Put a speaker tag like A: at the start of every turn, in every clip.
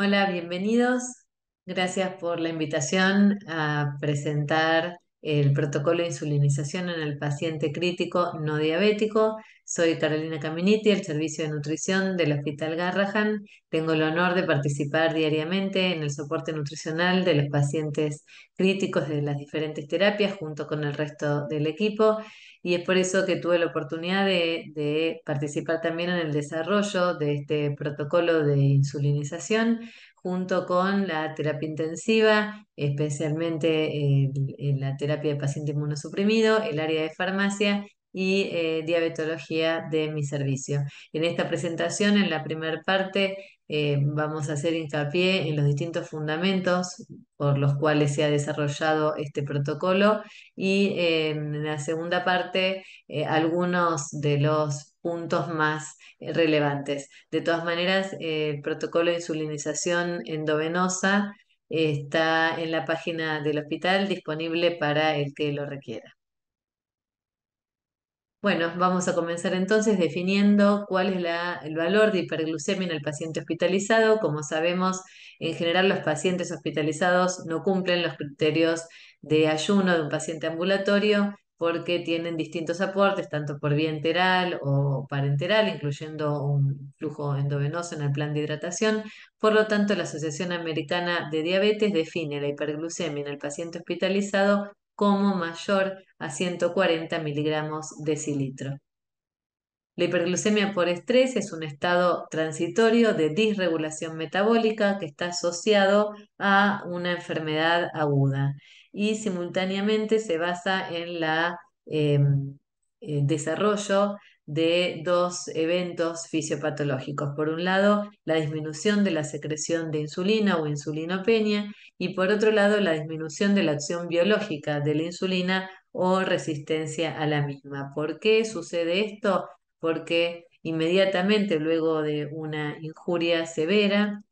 A: Hola, bienvenidos. Gracias por la invitación a presentar el protocolo de insulinización en el paciente crítico no diabético. Soy Carolina Caminiti, el Servicio de Nutrición del Hospital Garrahan. Tengo el honor de participar diariamente en el soporte nutricional de los pacientes críticos de las diferentes terapias junto con el resto del equipo y es por eso que tuve la oportunidad de, de participar también en el desarrollo de este protocolo de insulinización junto con la terapia intensiva, especialmente en la terapia de paciente inmunosuprimido, el área de farmacia y eh, diabetología de mi servicio. En esta presentación, en la primera parte, eh, vamos a hacer hincapié en los distintos fundamentos por los cuales se ha desarrollado este protocolo y eh, en la segunda parte algunos de los puntos más relevantes. De todas maneras, el protocolo de insulinización endovenosa está en la página del hospital disponible para el que lo requiera. Bueno, vamos a comenzar entonces definiendo cuál es el valor de hiperglucemia en el paciente hospitalizado. Como sabemos, en general los pacientes hospitalizados no cumplen los criterios de ayuno de un paciente ambulatorio porque tienen distintos aportes, tanto por vía enteral o parenteral, incluyendo un flujo endovenoso en el plan de hidratación. Por lo tanto, la Asociación Americana de Diabetes define la hiperglucemia en el paciente hospitalizado como mayor a 140 miligramos decilitro. La hiperglucemia por estrés es un estado transitorio de disregulación metabólica que está asociado a una enfermedad aguda y simultáneamente se basa en el em, eh, desarrollo de dos eventos fisiopatológicos. Por un lado, la disminución de la secreción de insulina o insulinopenia y por otro lado, la disminución de la acción biológica de la insulina o resistencia a la misma. ¿Por qué sucede esto? Porque inmediatamente luego de una injuria severa,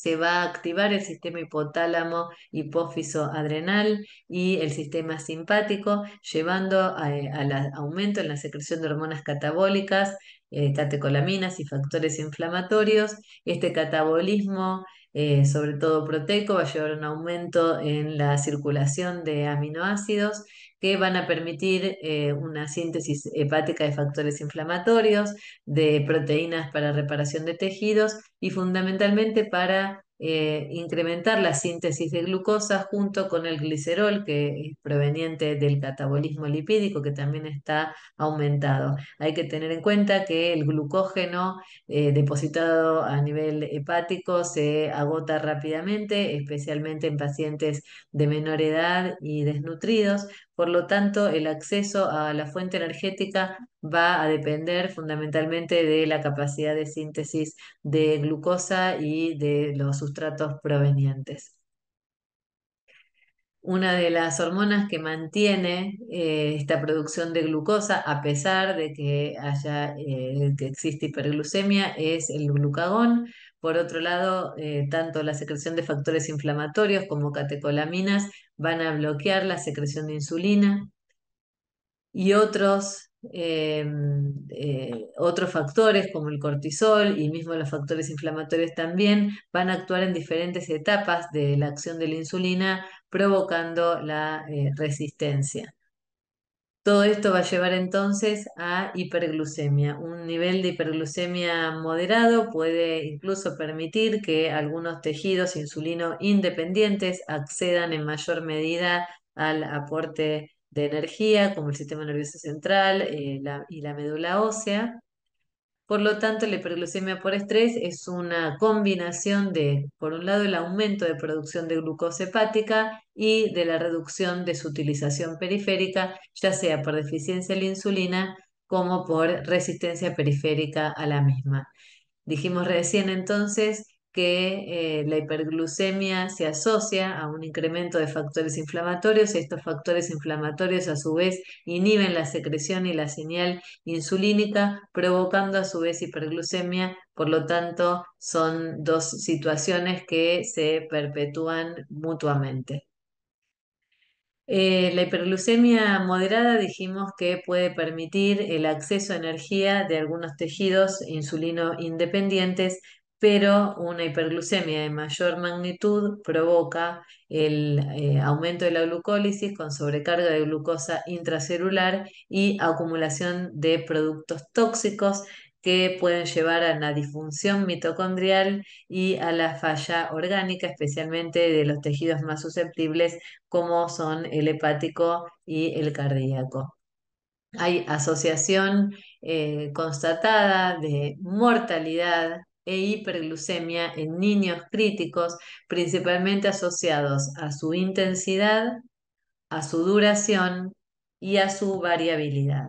A: se va a activar el sistema hipotálamo hipófiso adrenal y el sistema simpático, llevando al aumento en la secreción de hormonas catabólicas, eh, catecolaminas y factores inflamatorios. Este catabolismo, eh, sobre todo proteico, va a llevar un aumento en la circulación de aminoácidos que van a permitir eh, una síntesis hepática de factores inflamatorios, de proteínas para reparación de tejidos y fundamentalmente para eh, incrementar la síntesis de glucosa junto con el glicerol, que es proveniente del catabolismo lipídico, que también está aumentado. Hay que tener en cuenta que el glucógeno eh, depositado a nivel hepático se agota rápidamente, especialmente en pacientes de menor edad y desnutridos. Por lo tanto, el acceso a la fuente energética va a depender fundamentalmente de la capacidad de síntesis de glucosa y de los sustratos provenientes. Una de las hormonas que mantiene eh, esta producción de glucosa, a pesar de que haya eh, que existe hiperglucemia, es el glucagón. Por otro lado, eh, tanto la secreción de factores inflamatorios como catecolaminas van a bloquear la secreción de insulina y otros Em, eh, otros factores como el cortisol y mismo los factores inflamatorios también van a actuar en diferentes etapas de la acción de la insulina, provocando la eh, resistencia. Todo esto va a llevar entonces a hiperglucemia. Un nivel de hiperglucemia moderado puede incluso permitir que algunos tejidos insulino independientes accedan en mayor medida al aporte de energía, como el sistema nervioso central eh, y la médula ósea. Por lo tanto, la hiperglucemia por estrés es una combinación de, por un lado, el aumento de producción de glucosa hepática y de la reducción de su utilización periférica, ya sea por deficiencia de la insulina como por resistencia periférica a la misma. Dijimos recién entonces que eh, la hiperglucemia se asocia a un incremento de factores inflamatorios. Estos factores inflamatorios a su vez inhiben la secreción y la señal insulínica, provocando a su vez hiperglucemia. Por lo tanto, son dos situaciones que se perpetúan mutuamente. Eh, la hiperglucemia moderada dijimos que puede permitir el acceso a energía de algunos tejidos insulino independientes pero una hiperglucemia de mayor magnitud provoca el eh, aumento de la glucólisis con sobrecarga de glucosa intracelular y acumulación de productos tóxicos que pueden llevar a la disfunción mitocondrial y a la falla orgánica, especialmente de los tejidos más susceptibles como son el hepático y el cardíaco. Hay asociación eh, constatada de mortalidad e hiperglucemia en niños críticos, principalmente asociados a su intensidad, a su duración y a su variabilidad.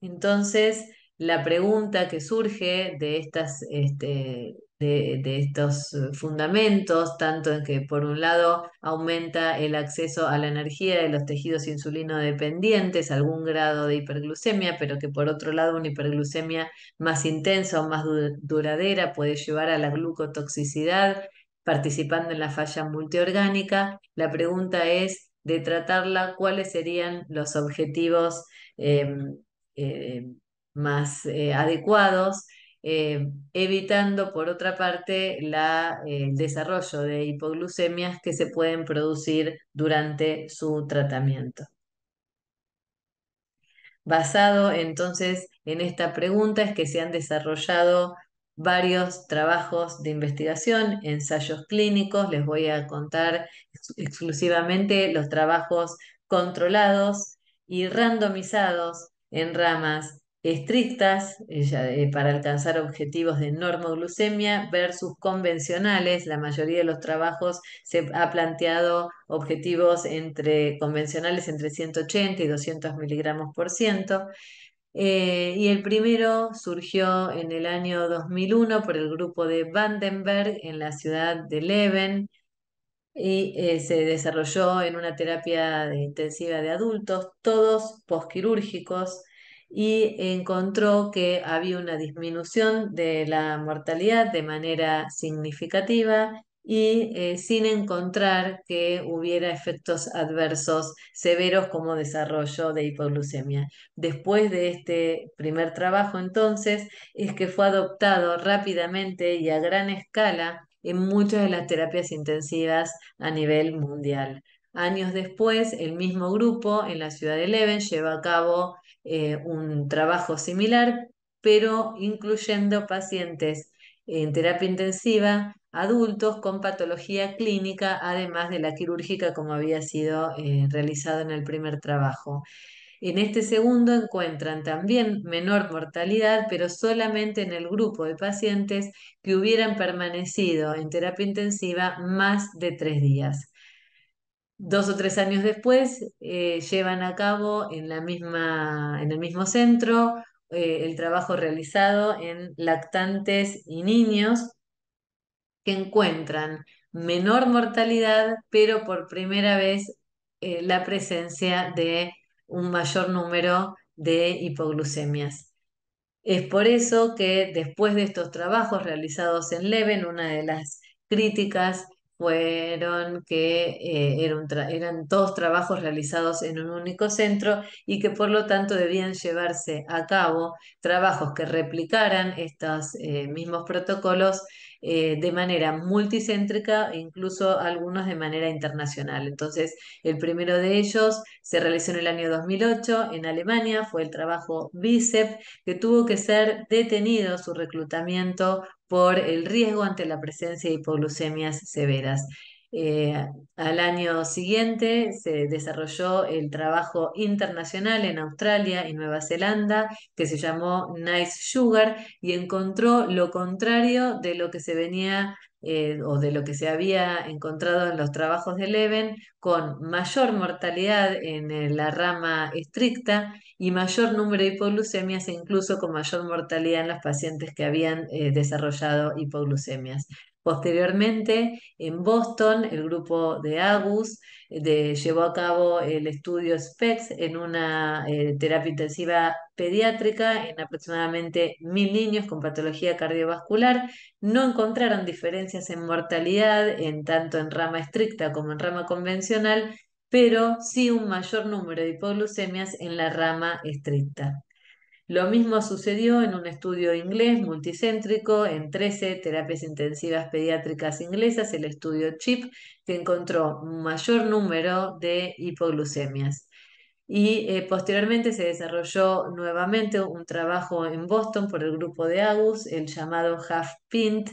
A: Entonces, la pregunta que surge de, estas, este, de, estos fundamentos, tanto en que por un lado aumenta el acceso a la energía de los tejidos insulino dependientes, algún grado de hiperglucemia, pero que por otro lado una hiperglucemia más intensa o más duradera puede llevar a la glucotoxicidad, participando en la falla multiorgánica. La pregunta es de tratarla, cuáles serían los objetivos em, eh, más eh, adecuados, eh, evitando por otra parte la, el desarrollo de hipoglucemias que se pueden producir durante su tratamiento. Basado entonces en esta pregunta es que se han desarrollado varios trabajos de investigación, ensayos clínicos. Les voy a contar exclusivamente los trabajos controlados y randomizados en ramas estrictas eh, para alcanzar objetivos de normoglucemia versus convencionales. La mayoría de los trabajos se ha planteado objetivos entre convencionales entre 180 y 200 miligramos por ciento. Eh, y el primero surgió en el año 2001 por el grupo de Vandenberg en la ciudad de Leven y eh, se desarrolló en una terapia intensiva de adultos, todos posquirúrgicos, y encontró que había una disminución de la mortalidad de manera significativa y eh, sin encontrar que hubiera efectos adversos severos como desarrollo de hipoglucemia. Después de este primer trabajo, entonces, es que fue adoptado rápidamente y a gran escala en muchas de las terapias intensivas a nivel mundial. Años después, el mismo grupo en la ciudad de Leven lleva a cabo eh, un trabajo similar, pero incluyendo pacientes en terapia intensiva adultos con patología clínica, además de la quirúrgica como había sido eh, realizado en el primer trabajo. En este segundo encuentran también menor mortalidad, pero solamente en el grupo de pacientes que hubieran permanecido en terapia intensiva más de tres días. Dos o tres años después eh, llevan a cabo en, la misma, en el mismo centro eh, el trabajo realizado en lactantes y niños que encuentran menor mortalidad, pero por primera vez eh, la presencia de un mayor número de hipoglucemias. Es por eso que después de estos trabajos realizados en Leven, una de las críticas fueron que eh, eran, eran, todos trabajos realizados en un único centro y que por lo tanto debían llevarse a cabo trabajos que replicaran estos eh, mismos protocolos eh, de manera multicéntrica e incluso algunos de manera internacional. Entonces, el primero de ellos se realizó en el año 2008 en Alemania, fue el trabajo BICEP, que tuvo que ser detenido su reclutamiento por el riesgo ante la presencia de hipoglucemias severas. Eh, al año siguiente se desarrolló el trabajo internacional en Australia y Nueva Zelanda que se llamó Nice Sugar y encontró lo contrario de lo que se venía eh, o de lo que se había encontrado en los trabajos de Leven, con mayor mortalidad en la rama estricta y mayor número de hipoglucemias e incluso con mayor mortalidad en los pacientes que habían eh, desarrollado hipoglucemias. Posteriormente, en Boston, el grupo de Agus eh, llevó a cabo el estudio SPECS en una eh, terapia intensiva pediátrica en aproximadamente mil niños con patología cardiovascular. No encontraron diferencias en mortalidad en tanto en rama estricta como en rama convencional, pero sí un mayor número de hipoglucemias en la rama estricta. Lo mismo sucedió en un estudio inglés multicéntrico en 13 terapias intensivas pediátricas inglesas, el estudio CHIP, que encontró un mayor número de hipoglucemias. Y eh, posteriormente se desarrolló nuevamente un trabajo en Boston por el grupo de Agus, el llamado Half-Pint,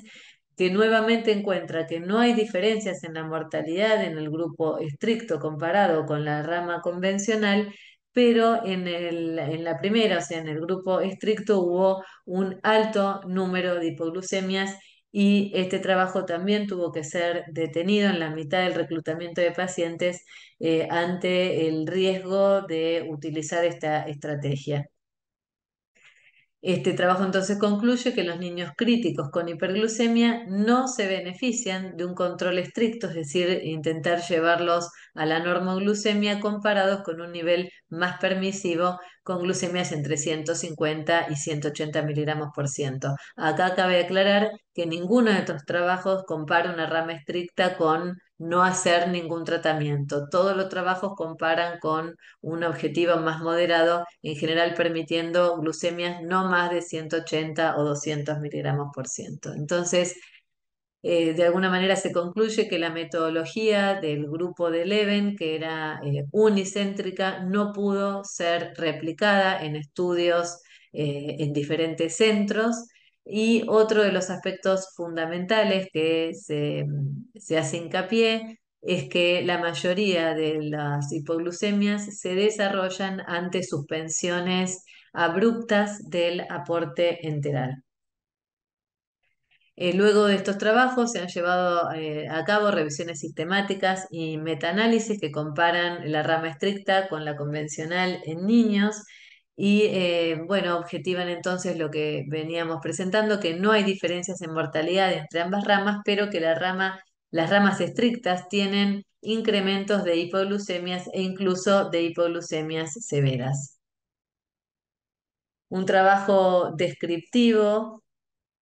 A: que nuevamente encuentra que no hay diferencias en la mortalidad en el grupo estricto comparado con la rama convencional, pero en, el, en la primera, o sea, en el grupo estricto hubo un alto número de hipoglucemias y este trabajo también tuvo que ser detenido en la mitad del reclutamiento de pacientes eh, ante el riesgo de utilizar esta estrategia. Este trabajo entonces concluye que los niños críticos con hiperglucemia no se benefician de un control estricto, es decir, intentar llevarlos a la normoglucemia comparados con un nivel más permisivo con glucemias entre 150 y 180 miligramos por ciento. Acá cabe aclarar que ninguno de estos trabajos compara una rama estricta con no hacer ningún tratamiento. Todos los trabajos comparan con un objetivo más moderado, en general permitiendo glucemias no más de 180 o 200 miligramos por ciento. Entonces, eh, de alguna manera se concluye que la metodología del grupo de Leven, que era eh, unicéntrica, no pudo ser replicada en estudios eh, en diferentes centros. Y otro de los aspectos fundamentales que se, hace hincapié es que la mayoría de las hipoglucemias se desarrollan ante suspensiones abruptas del aporte enteral. Eh, luego de estos trabajos se han llevado eh, a cabo revisiones sistemáticas y metaanálisis que comparan la rama estricta con la convencional en niños y, eh, bueno, objetivan entonces lo que veníamos presentando, que no hay diferencias en mortalidad entre ambas ramas, pero que la rama, las ramas estrictas tienen incrementos de hipoglucemias e incluso de hipoglucemias severas. Un trabajo descriptivo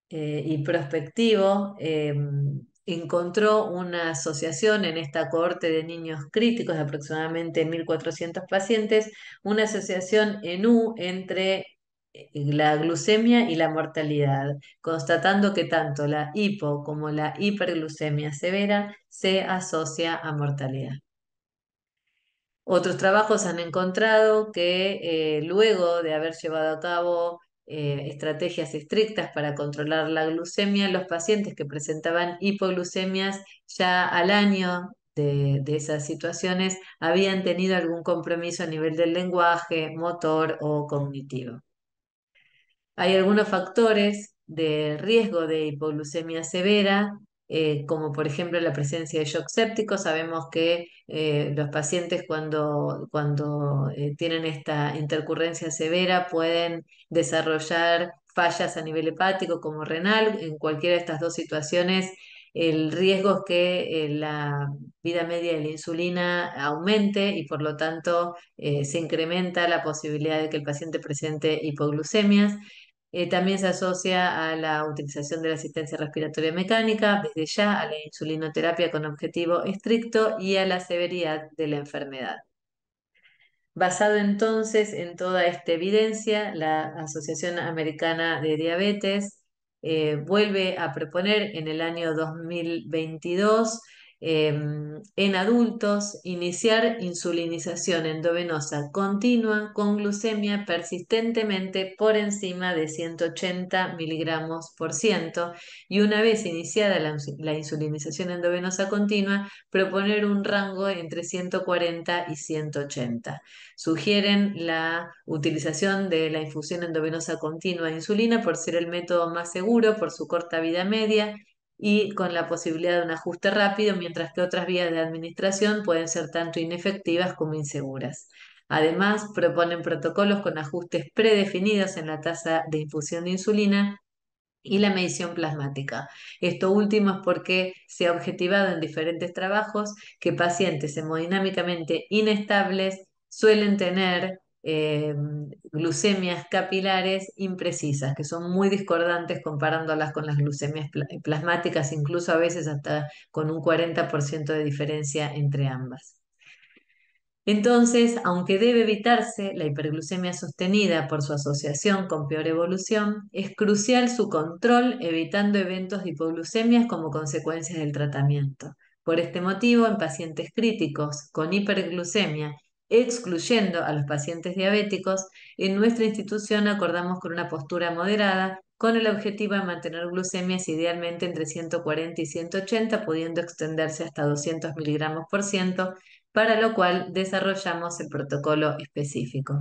A: eh, y prospectivo, em, encontró una asociación en esta cohorte de niños críticos de aproximadamente 1.400 pacientes, una asociación en U entre eh, la glucemia y la mortalidad, constatando que tanto la hipo como la hiperglucemia severa se asocia a mortalidad. Otros trabajos han encontrado que eh, luego de haber llevado a cabo eh, estrategias estrictas para controlar la glucemia, los pacientes que presentaban hipoglucemias ya al año de, de, esas situaciones habían tenido algún compromiso a nivel del lenguaje, motor o cognitivo. Hay algunos factores de riesgo de hipoglucemia severa eh, como por ejemplo la presencia de shock séptico. Sabemos que eh, los pacientes cuando, cuando eh, tienen esta intercurrencia severa pueden desarrollar fallas a nivel hepático como renal. En cualquiera de estas dos situaciones, el riesgo es que la vida media de la insulina aumente y por lo tanto se incrementa la posibilidad de que el paciente presente hipoglucemias. Eh, también se asocia a la utilización de la asistencia respiratoria mecánica, desde ya a la insulinoterapia con objetivo estricto y a la severidad de la enfermedad. Basado entonces en toda esta evidencia, la Asociación Americana de Diabetes eh, vuelve a proponer en el año 2022 Em, en adultos, iniciar insulinización endovenosa continua con glucemia persistentemente por encima de 180 miligramos por ciento y una vez iniciada la, la insulinización endovenosa continua, proponer un rango entre 140 y 180. Sugieren la utilización de la infusión endovenosa continua de insulina por ser el método más seguro por su corta vida media y con la posibilidad de un ajuste rápido, mientras que otras vías de administración pueden ser tanto inefectivas como inseguras. Además, proponen protocolos con ajustes predefinidos en la tasa de infusión de insulina y la medición plasmática. Esto último es porque se ha objetivado en diferentes trabajos que pacientes hemodinámicamente inestables suelen tener eh, glucemias capilares imprecisas, que son muy discordantes comparándolas con las glucemias plasmáticas, incluso a veces hasta con un 40% de diferencia entre ambas. Entonces, aunque debe evitarse la hiperglucemia sostenida por su asociación con peor evolución, es crucial su control evitando eventos de hipoglucemias como consecuencias del tratamiento. Por este motivo, en pacientes críticos con hiperglucemia, excluyendo a los pacientes diabéticos, en nuestra institución acordamos con una postura moderada con el objetivo de mantener glucemias idealmente entre 140 y 180, pudiendo extenderse hasta 200 miligramos por ciento, para lo cual desarrollamos el protocolo específico.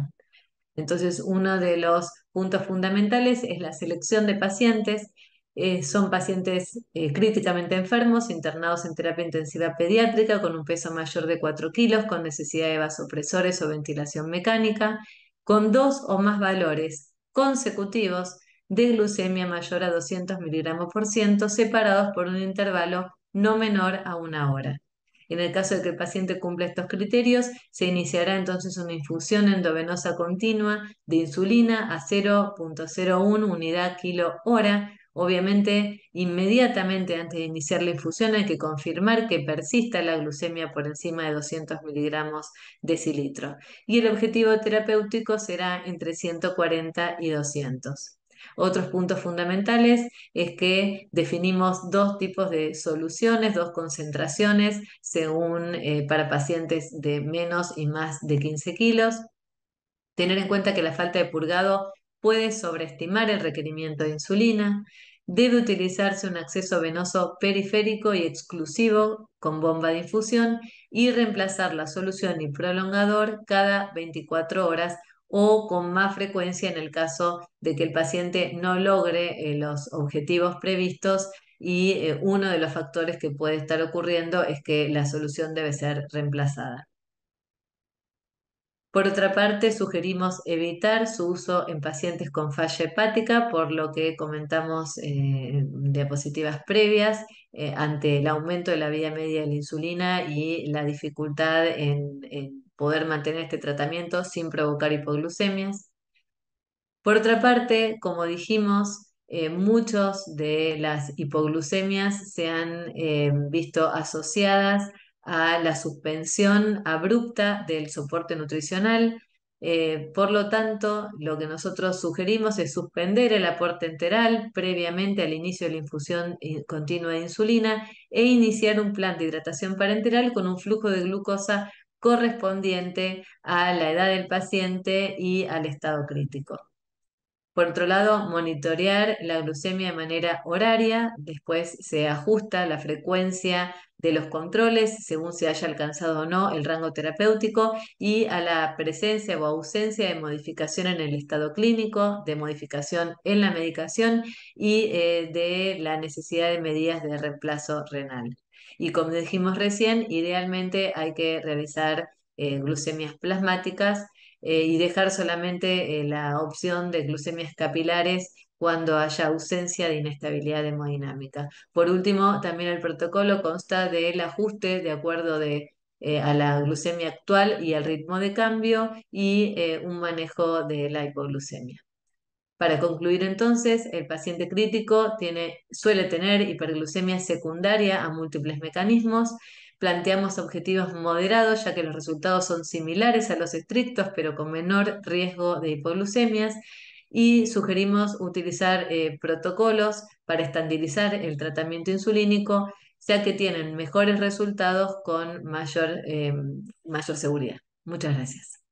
A: Entonces, uno de los puntos fundamentales es la selección de pacientes. Eh, son pacientes eh, críticamente enfermos, internados en terapia intensiva pediátrica con un peso mayor de 4 kilos, con necesidad de vasopresores o ventilación mecánica, con dos o más valores consecutivos de glucemia mayor a 200 miligramos por ciento, separados por un intervalo no menor a una hora. En el caso de que el paciente cumpla estos criterios, se iniciará entonces una infusión endovenosa continua de insulina a 0.01 unidad kilo hora. Obviamente, inmediatamente antes de iniciar la infusión hay que confirmar que persista la glucemia por encima de 200 miligramos decilitro. Y el objetivo terapéutico será entre 140 y 200. Otros puntos fundamentales es que definimos dos tipos de soluciones, dos concentraciones según eh, para pacientes de menos y más de 15 kilos. Tener en cuenta que la falta de purgado puede sobreestimar el requerimiento de insulina. Debe utilizarse un acceso venoso periférico y exclusivo con bomba de infusión y reemplazar la solución y prolongador cada 24 horas o con más frecuencia en el caso de que el paciente no logre eh, los objetivos previstos y eh, uno de los factores que puede estar ocurriendo es que la solución debe ser reemplazada. Por otra parte, sugerimos evitar su uso en pacientes con falla hepática, por lo que comentamos eh, en diapositivas previas, ante el aumento de la vida media de la insulina y la dificultad en poder mantener este tratamiento sin provocar hipoglucemias. Por otra parte, como dijimos, eh, muchos de las hipoglucemias se han eh, visto asociadas a la suspensión abrupta del soporte nutricional. Eh, por lo tanto, lo que nosotros sugerimos es suspender el aporte enteral previamente al inicio de la infusión continua de insulina e iniciar un plan de hidratación parenteral con un flujo de glucosa correspondiente a la edad del paciente y al estado crítico. Por otro lado, monitorear la glucemia de manera horaria, después se ajusta la frecuencia de los controles según se haya alcanzado o no el rango terapéutico y a la presencia o ausencia de modificación en el estado clínico, de modificación en la medicación y eh, de la necesidad de medidas de reemplazo renal. Y como dijimos recién, idealmente hay que realizar eh, glucemias plasmáticas eh, y dejar solamente eh, la opción de glucemias capilares cuando haya ausencia de inestabilidad hemodinámica. Por último, también el protocolo consta del ajuste de acuerdo a la glucemia actual y al ritmo de cambio y un manejo de la hipoglucemia. Para concluir entonces, el paciente crítico suele tener hiperglucemia secundaria a múltiples mecanismos. Planteamos objetivos moderados ya que los resultados son similares a los estrictos pero con menor riesgo de hipoglucemias y sugerimos utilizar eh, protocolos para estandarizar el tratamiento insulínico ya que tienen mejores resultados con mayor, eh, mayor seguridad. Muchas gracias.